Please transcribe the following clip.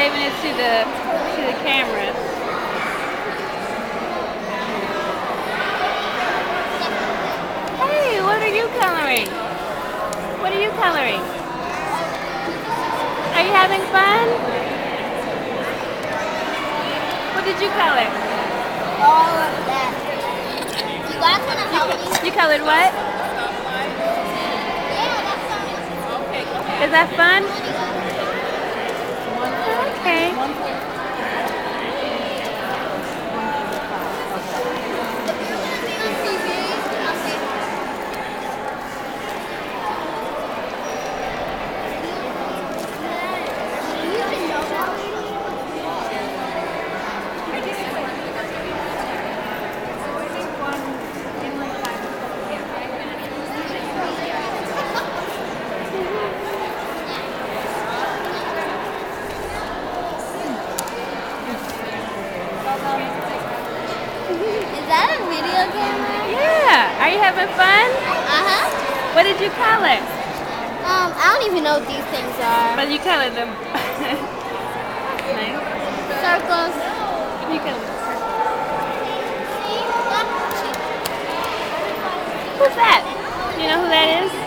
saving it to the to the camera. Hey, what are you coloring? What are you coloring? Are you having fun? What did you color? All of that. You guys want to help me? You colored what? Yeah, that's fun. Okay. Is that fun? one point. Having fun? Uh-huh. What did you color? Um, I don't even know what these things are. But you colored them. nice. Circles. You colored. Who's that? You know who that is?